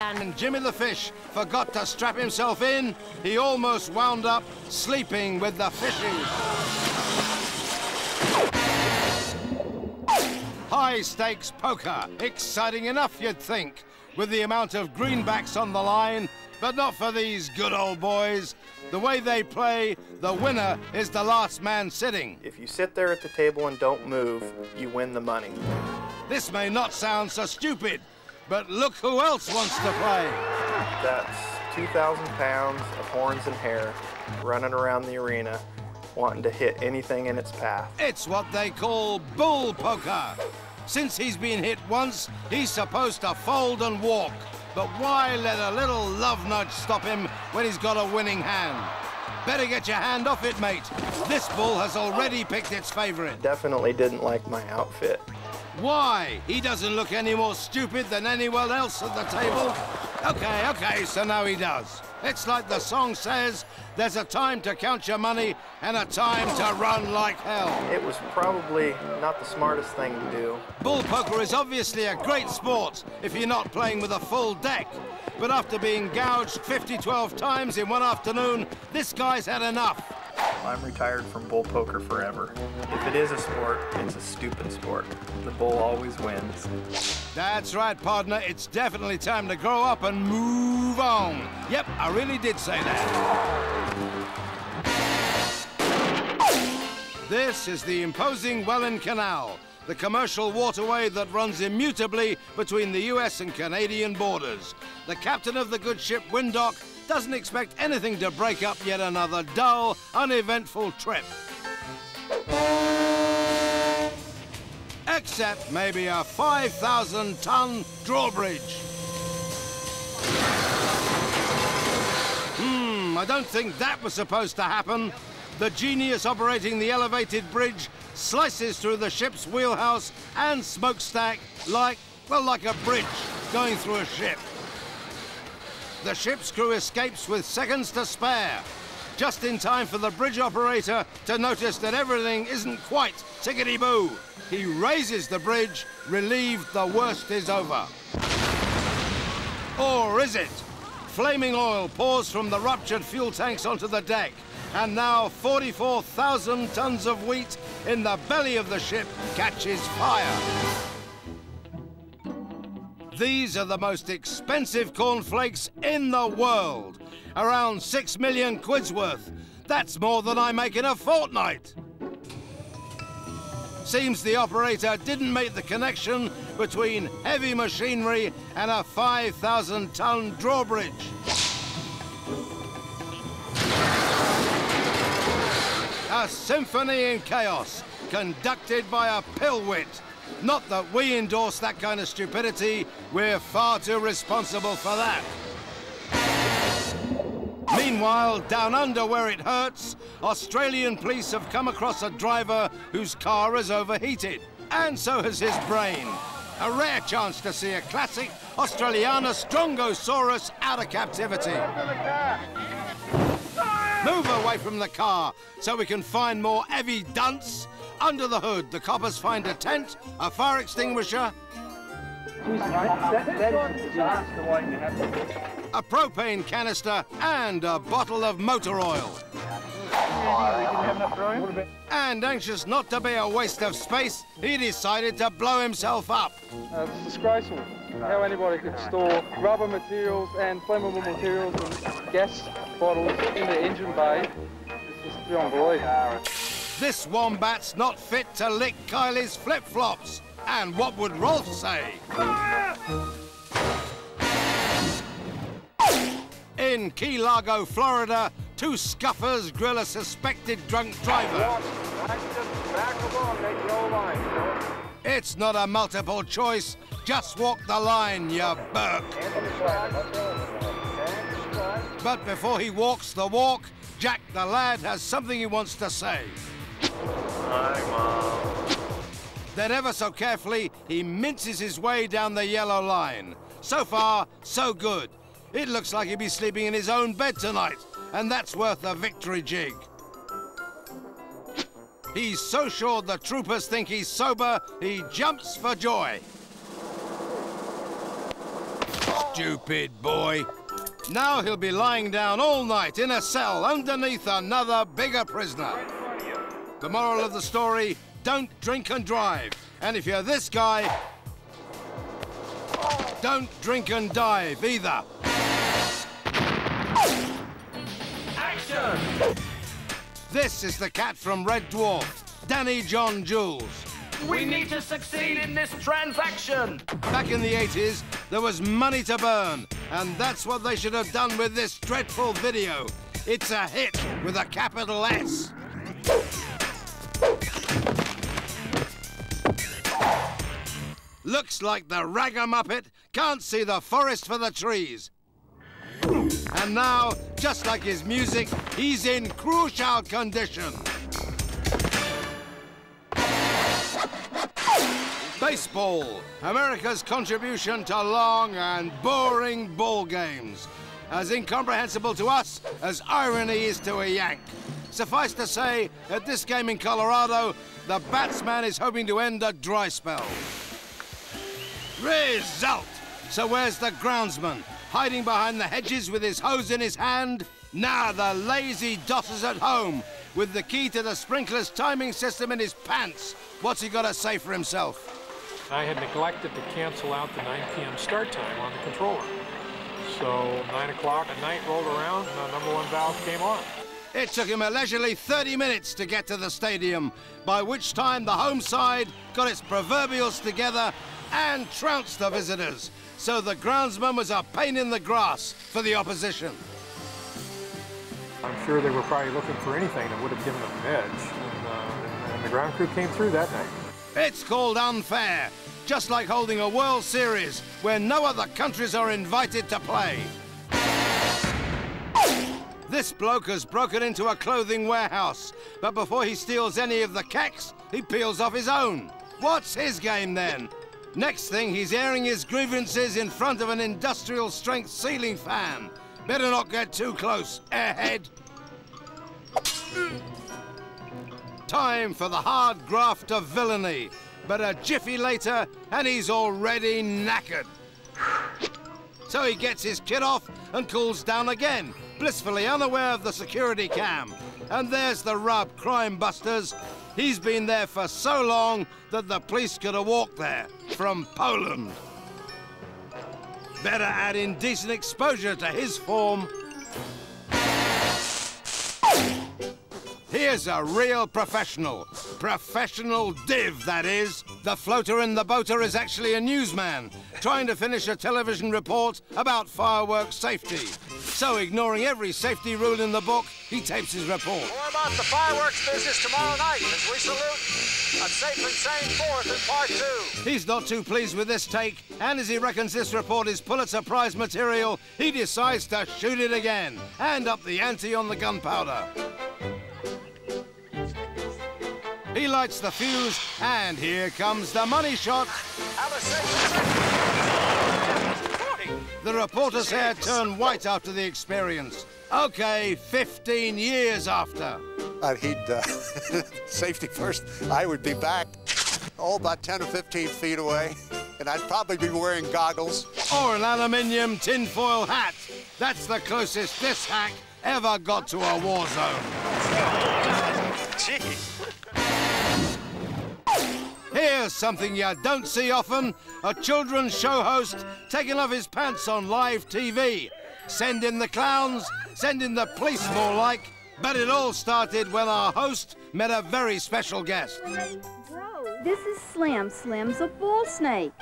And Jimmy the Fish forgot to strap himself in. He almost wound up sleeping with the fishes. High stakes poker. Exciting enough, you'd think, with the amount of greenbacks on the line, but not for these good old boys. The way they play, the winner is the last man sitting. If you sit there at the table and don't move, you win the money. This may not sound so stupid, but look who else wants to play. That's 2,000 pounds of horns and hair running around the arena wanting to hit anything in its path. It's what they call bull poker. Since he's been hit once, he's supposed to fold and walk. But why let a little love nudge stop him when he's got a winning hand? Better get your hand off it, mate. This bull has already picked its favorite. Definitely didn't like my outfit. Why? He doesn't look any more stupid than anyone else at the table. Okay, okay, so now he does. It's like the song says, there's a time to count your money and a time to run like hell. It was probably not the smartest thing to do. Bull poker is obviously a great sport if you're not playing with a full deck. But after being gouged 50-12 times in one afternoon, this guy's had enough. I'm retired from bull poker forever. If it is a sport, it's a stupid sport. The bull always wins. That's right, partner. It's definitely time to grow up and move on. Yep, I really did say that. This is the imposing Welland Canal, the commercial waterway that runs immutably between the US and Canadian borders. The captain of the good ship Windoc doesn't expect anything to break up yet another dull, uneventful trip. Except maybe a 5,000 ton drawbridge. Hmm, I don't think that was supposed to happen. The genius operating the elevated bridge slices through the ship's wheelhouse and smokestack like, well, like a bridge going through a ship. The ship's crew escapes with seconds to spare, just in time for the bridge operator to notice that everything isn't quite tickety-boo. He raises the bridge, relieved the worst is over. Or is it? Flaming oil pours from the ruptured fuel tanks onto the deck, and now 44,000 tons of wheat in the belly of the ship catches fire. These are the most expensive cornflakes in the world. Around six million quid's worth. That's more than I make in a fortnight. Seems the operator didn't make the connection between heavy machinery and a 5,000 ton drawbridge. A symphony in chaos, conducted by a pillwit. Not that we endorse that kind of stupidity, we're far too responsible for that. Meanwhile, down under where it hurts, Australian police have come across a driver whose car is overheated. And so has his brain. A rare chance to see a classic Australiana Strongosaurus out of captivity. Move away from the car so we can find more heavy dunce. Under the hood, the coppers find a tent, a fire extinguisher, a propane canister, and a bottle of motor oil. And anxious not to be a waste of space, he decided to blow himself up. Uh, That's disgraceful how anybody could store rubber materials and flammable materials and gas bottles in the engine bay. is just beyond belief. This wombat's not fit to lick Kylie's flip-flops. And what would Rolf say? In Key Largo, Florida, two scuffers grill a suspected drunk driver. It's not a multiple choice. Just walk the line, you Burke. But before he walks the walk, Jack the lad has something he wants to say. Hi, Mom. Then ever so carefully, he minces his way down the yellow line. So far, so good. It looks like he'll be sleeping in his own bed tonight, and that's worth a victory jig. He's so sure the troopers think he's sober, he jumps for joy. Stupid boy. Now he'll be lying down all night in a cell underneath another bigger prisoner. The moral of the story, don't drink and drive. And if you're this guy, don't drink and dive either. Action! This is the cat from Red Dwarf, Danny John Jules. We need to succeed in this transaction! Back in the 80s, there was money to burn, and that's what they should have done with this dreadful video. It's a hit with a capital S. Looks like the ragamuppet can't see the forest for the trees. And now, just like his music, he's in crucial condition. Baseball, America's contribution to long and boring ball games. As incomprehensible to us as irony is to a Yank. Suffice to say, at this game in Colorado, the batsman is hoping to end a dry spell. Result! So where's the groundsman? Hiding behind the hedges with his hose in his hand? Now the lazy dotter's at home with the key to the sprinkler's timing system in his pants. What's he got to say for himself? I had neglected to cancel out the 9 p.m. start time on the controller. So 9 o'clock at night rolled around and the number one valve came on. It took him a leisurely 30 minutes to get to the stadium, by which time the home side got its proverbials together and trounced the visitors. So the groundsman was a pain in the grass for the opposition. I'm sure they were probably looking for anything that would have given them an edge. And, uh, and the ground crew came through that night. It's called unfair, just like holding a World Series where no other countries are invited to play. This bloke has broken into a clothing warehouse, but before he steals any of the keks, he peels off his own. What's his game then? Next thing, he's airing his grievances in front of an industrial strength ceiling fan. Better not get too close, airhead. Time for the hard graft of villainy. But a jiffy later, and he's already knackered. So he gets his kit off and cools down again, blissfully unaware of the security cam. And there's the rub, crime busters. He's been there for so long that the police could have walked there from Poland. Better add indecent exposure to his form. Here's a real professional. Professional div, that is. The floater in the boater is actually a newsman, trying to finish a television report about fireworks safety. So, ignoring every safety rule in the book, he tapes his report. More about the fireworks business tomorrow night as we salute a safe and sane fourth in part two. He's not too pleased with this take, and as he reckons this report is Pulitzer Prize material, he decides to shoot it again and up the ante on the gunpowder. He lights the fuse, and here comes the money shot. Have a safe and sane. The reporter's hair turned white after the experience. Okay, 15 years after. Uh, he'd uh, safety first. I would be back, oh, about 10 or 15 feet away, and I'd probably be wearing goggles. Or an aluminium tinfoil hat. That's the closest this hack ever got to a war zone. Jeez. Here's something you don't see often a children's show host taking off his pants on live TV. Send in the clowns, send in the police more like. But it all started when our host met a very special guest. Bro, this is Slim. Slim's a bull snake.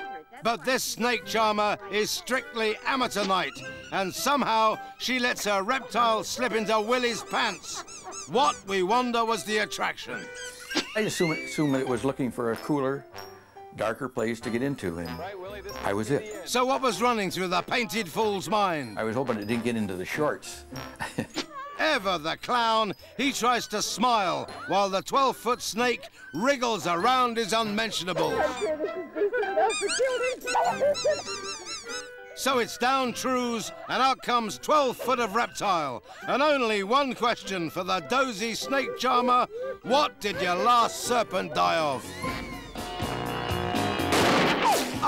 But this snake charmer is strictly amateur night, and somehow she lets her reptile slip into Willie's pants. What, we wonder, was the attraction? I assume it, assume it was looking for a cooler, darker place to get into, and I was it. So, what was running through the painted fool's mind? I was hoping it didn't get into the shorts. Ever the clown, he tries to smile while the 12 foot snake wriggles around his unmentionables. So it's down trues, and out comes 12 foot of reptile. And only one question for the dozy snake charmer What did your last serpent die of?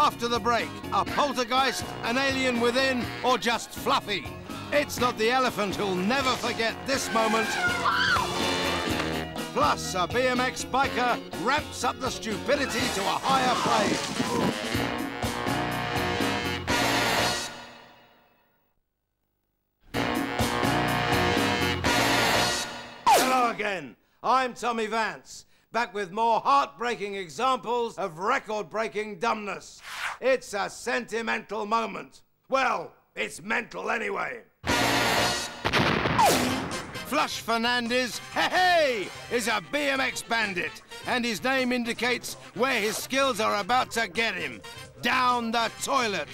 After the break, a poltergeist, an alien within, or just Fluffy? It's not the elephant who'll never forget this moment. Plus, a BMX biker ramps up the stupidity to a higher plane. Hello again. I'm Tommy Vance, back with more heartbreaking examples of record-breaking dumbness. It's a sentimental moment. Well, it's mental anyway. Flush Fernandez, hey, hey, is a BMX bandit, and his name indicates where his skills are about to get him down the toilet.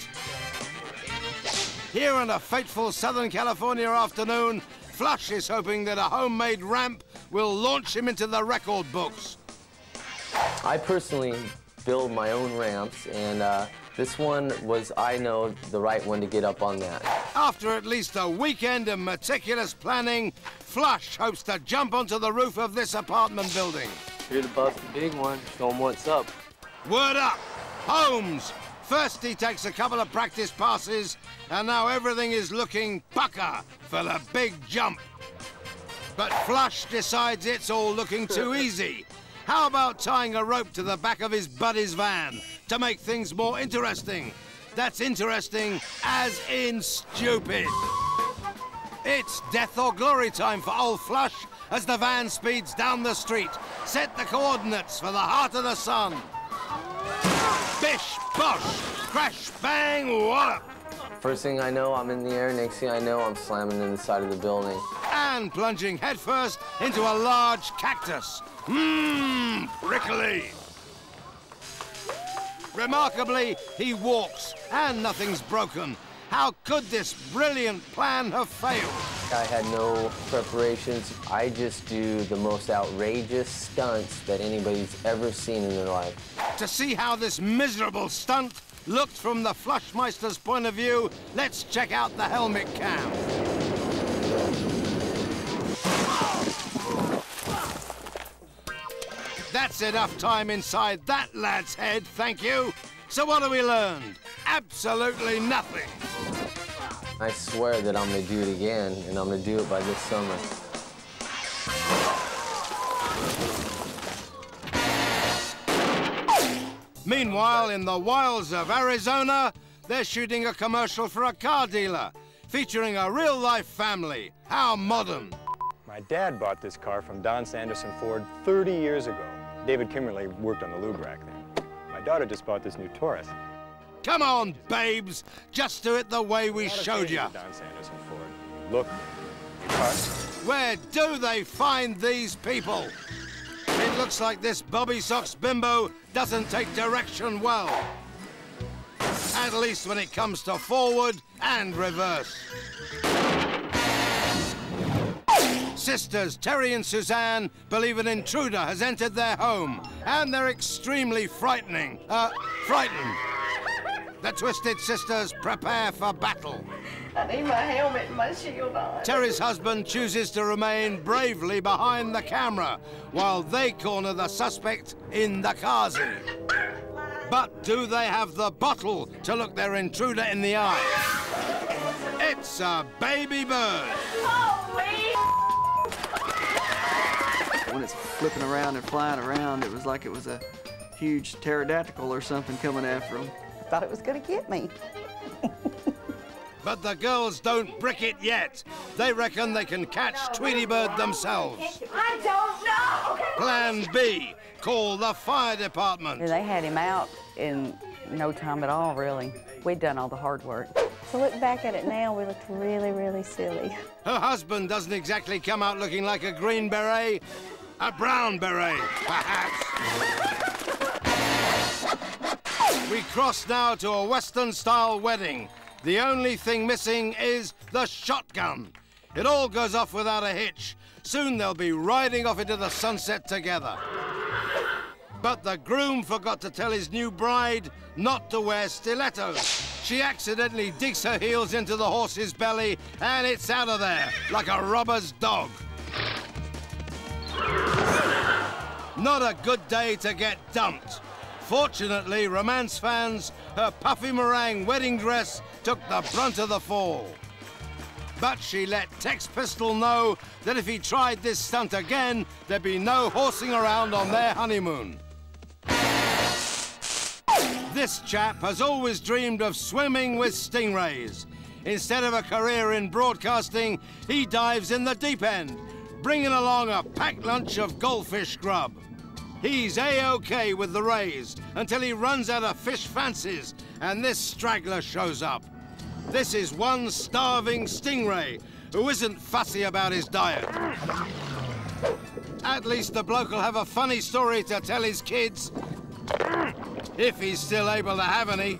Here on a fateful Southern California afternoon, Flush is hoping that a homemade ramp will launch him into the record books. I personally build my own ramps, and uh, this one was, I know, the right one to get up on that. After at least a weekend of meticulous planning, Flush hopes to jump onto the roof of this apartment building. Here to bust the big one, show 'em what's up. Word up! Holmes! First he takes a couple of practice passes, and now everything is looking pucker for the big jump. But Flush decides it's all looking too easy. How about tying a rope to the back of his buddy's van to make things more interesting? That's interesting as in stupid. It's death or glory time for old Flush as the van speeds down the street. Set the coordinates for the heart of the sun. Bish, bosh, crash, bang, wallop. First thing I know, I'm in the air. Next thing I know, I'm slamming in the side of the building. And plunging headfirst into a large cactus. Mmm, prickly. Remarkably, he walks and nothing's broken. How could this brilliant plan have failed? I had no preparations. I just do the most outrageous stunts that anybody's ever seen in their life. To see how this miserable stunt looked from the Flushmeister's point of view, let's check out the helmet cam. That's enough time inside that lad's head, thank you. So what have we learned? Absolutely nothing. I swear that I'm gonna do it again, and I'm gonna do it by this summer. Meanwhile, in the wilds of Arizona, they're shooting a commercial for a car dealer featuring a real-life family. How modern. My dad bought this car from Don Sanderson Ford 30 years ago. David Kimberly worked on the lube rack then. My daughter just bought this new Taurus. Come on, babes. Just do it the way we showed you. Don Sanderson Ford. Look, cut. Where do they find these people? It looks like this Bobby Socks bimbo doesn't take direction well. At least when it comes to forward and reverse. Sisters Terry and Suzanne believe an intruder has entered their home, and they're extremely frightening. Uh, frightened. The Twisted Sisters prepare for battle. I need my helmet and my shield on. Terry's husband chooses to remain bravely behind the camera while they corner the suspect in the Kazi. But do they have the bottle to look their intruder in the eye? It's a baby bird. When it's flipping around and flying around, it was like it was a huge pterodactyl or something coming after them. I thought it was gonna get me. But the girls don't brick it yet. They reckon they can catch Tweety Bird themselves. I don't know. Plan B, call the fire department. They had him out in no time at all, really. We'd done all the hard work. To look back at it now, we looked really, really silly. Her husband doesn't exactly come out looking like a green beret, a brown beret, perhaps. We cross now to a Western-style wedding. The only thing missing is the shotgun. It all goes off without a hitch. Soon they'll be riding off into the sunset together. But the groom forgot to tell his new bride not to wear stilettos. She accidentally digs her heels into the horse's belly, and it's out of there like a robber's dog. Not a good day to get dumped. Fortunately, romance fans, her puffy meringue wedding dress took the brunt of the fall. But she let Tex Pistol know that if he tried this stunt again, there'd be no horsing around on their honeymoon. This chap has always dreamed of swimming with stingrays. Instead of a career in broadcasting, he dives in the deep end, bringing along a packed lunch of goldfish grub. He's A-OK with the rays until he runs out of fish fancies and this straggler shows up. This is one starving stingray who isn't fussy about his diet. At least the bloke will have a funny story to tell his kids, if he's still able to have any.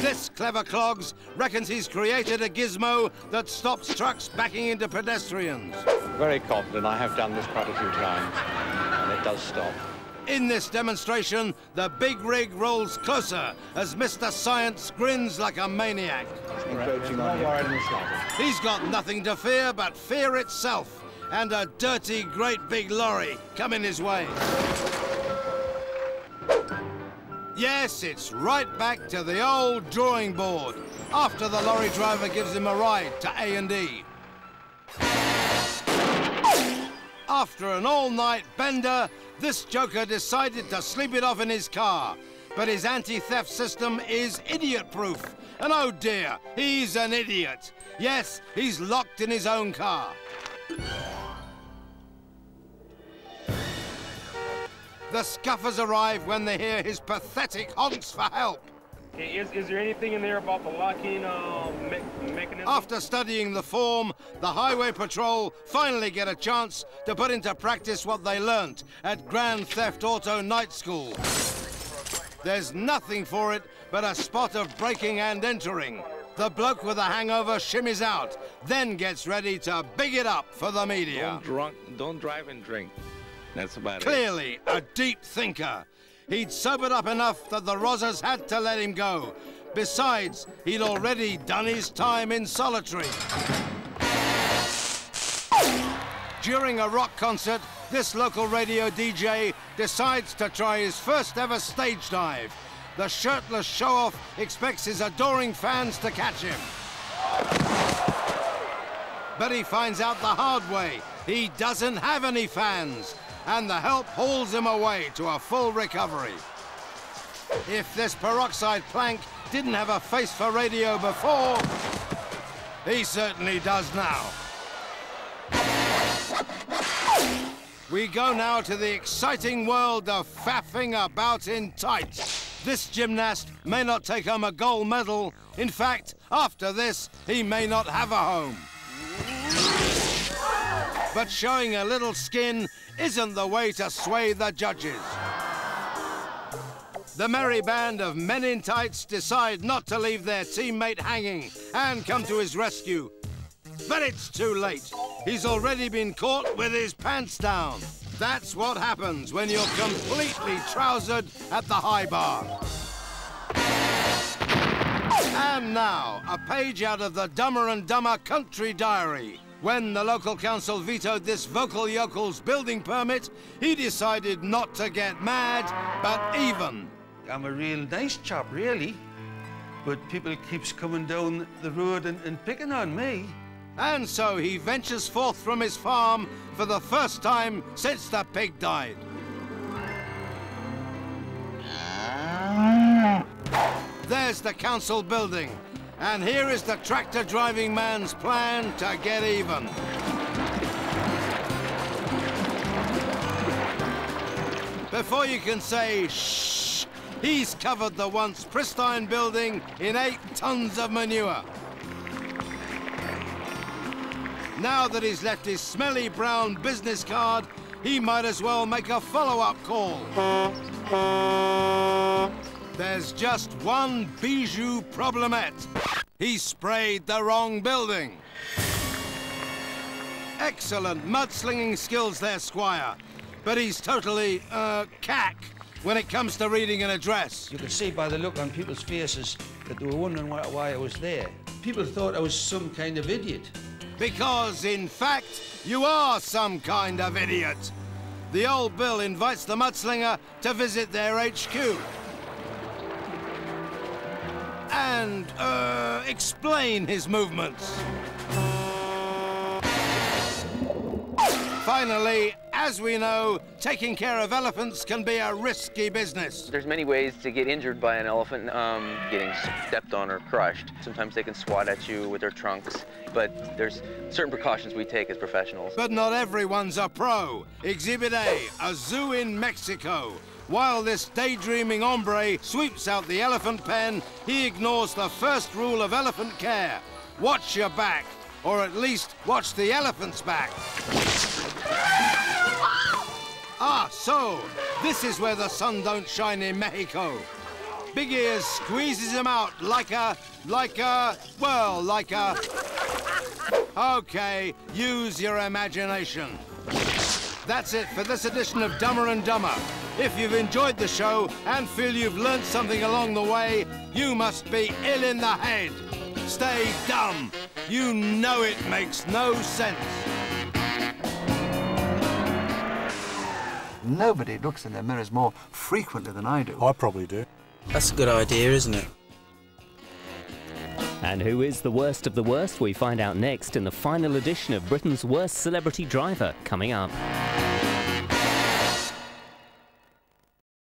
This clever clogs reckons he's created a gizmo that stops trucks backing into pedestrians. Very confident. I have done this quite a few times, and it does stop. In this demonstration, the big rig rolls closer as Mr. Science grins like a maniac. He's got nothing to fear but fear itself and a dirty, great big lorry coming his way. Yes, it's right back to the old drawing board after the lorry driver gives him a ride to A&E. After an all-night bender, this joker decided to sleep it off in his car. But his anti-theft system is idiot-proof. And oh dear, he's an idiot. Yes, he's locked in his own car. The scuffers arrive when they hear his pathetic honks for help. Is, is there anything in there about the locking uh, me mechanism? After studying the form, the Highway Patrol finally get a chance to put into practice what they learnt at Grand Theft Auto Night School. There's nothing for it but a spot of breaking and entering. The bloke with a hangover shimmies out, then gets ready to big it up for the media. Don't drunk, don't drive and drink. That's about Clearly a deep thinker. He'd sobered up enough that the Rozzers had to let him go. Besides, he'd already done his time in solitary. During a rock concert, this local radio DJ decides to try his first ever stage dive. The shirtless show-off expects his adoring fans to catch him. But he finds out the hard way. He doesn't have any fans and the help hauls him away to a full recovery. If this peroxide plank didn't have a face for radio before, he certainly does now. We go now to the exciting world of faffing about in tights. This gymnast may not take home a gold medal. In fact, after this, he may not have a home. But showing a little skin isn't the way to sway the judges. The merry band of men in tights decide not to leave their teammate hanging and come to his rescue. But it's too late. He's already been caught with his pants down. That's what happens when you're completely trousered at the high bar. And now, a page out of the Dumber and Dumber Country Diary. When the local council vetoed this vocal yokel's building permit, he decided not to get mad, but even. I'm a real nice chap, really. But people keeps coming down the road and, and picking on me. And so he ventures forth from his farm for the first time since the pig died. There's the council building, and here is the tractor driving man's plan to get even. Before you can say shh, he's covered the once pristine building in eight tons of manure. Now that he's left his smelly brown business card, he might as well make a follow-up call. There's just one bijou problemette. He sprayed the wrong building. Excellent mudslinging skills there, Squire. But he's totally, uh, cack when it comes to reading an address. You could see by the look on people's faces that they were wondering why, why I was there. People thought I was some kind of idiot. Because, in fact, you are some kind of idiot. the old Bill invites the mudslinger to visit their HQ. And, uh, explain his movements. Finally, as we know, taking care of elephants can be a risky business. There's many ways to get injured by an elephant, um, getting stepped on or crushed. Sometimes they can swat at you with their trunks, but there's certain precautions we take as professionals. But not everyone's a pro. Exhibit A, a zoo in Mexico. While this daydreaming hombre sweeps out the elephant pen, he ignores the first rule of elephant care. Watch your back, or at least watch the elephant's back. Ah, so, this is where the sun don't shine in Mexico. Big Ears squeezes him out like a, like a, well, like a... Okay, use your imagination. That's it for this edition of Dumber and Dumber. If you've enjoyed the show and feel you've learnt something along the way, you must be ill in the head. Stay dumb. You know it makes no sense. Nobody looks in their mirrors more frequently than I do. I probably do. That's a good idea, isn't it? And who is the worst of the worst? We find out next in the final edition of Britain's Worst Celebrity Driver coming up.